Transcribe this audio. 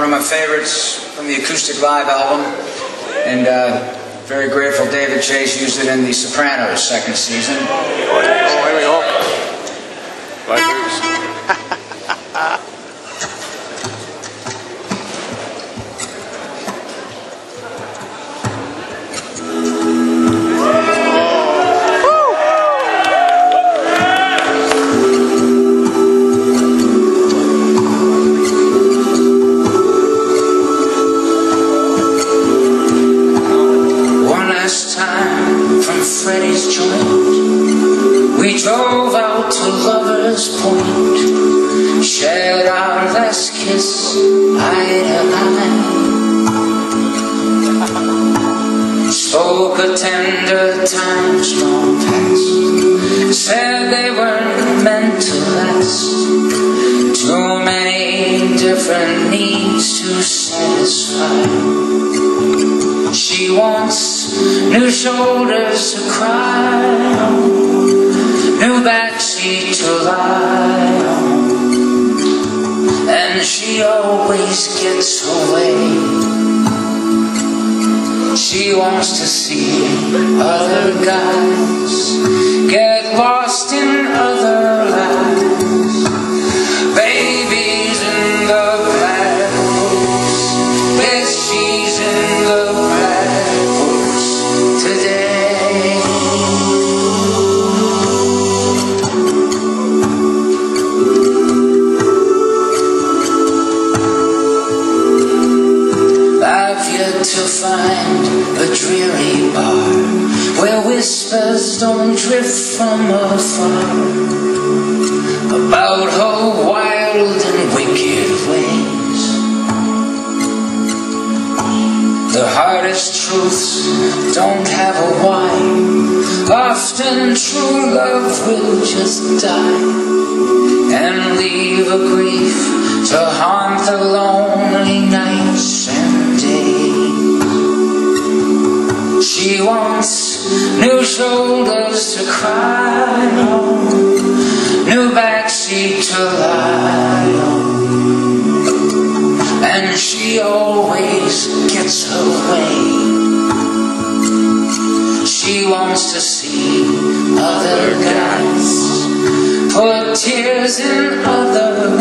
one of my favorites from the Acoustic Live album. And uh, very grateful David Chase used it in The Sopranos second season. Oh, here we go. We drove out to Lover's Point, shared our last kiss eye to eye. Spoke of tender times long past, said they weren't meant to last. Too many different needs to satisfy. She wants new shoulders to cry on, new backseat to lie on, and she always gets away. She wants to see other guys get lost in other to find a dreary bar where whispers don't drift from afar about her wild and wicked ways. The hardest truths don't have a why. Often true love will just die and leave a grief to haunt the lonely nights she wants new shoulders to cry on, new backseat to lie on. And she always gets her way. She wants to see other guys, put tears in other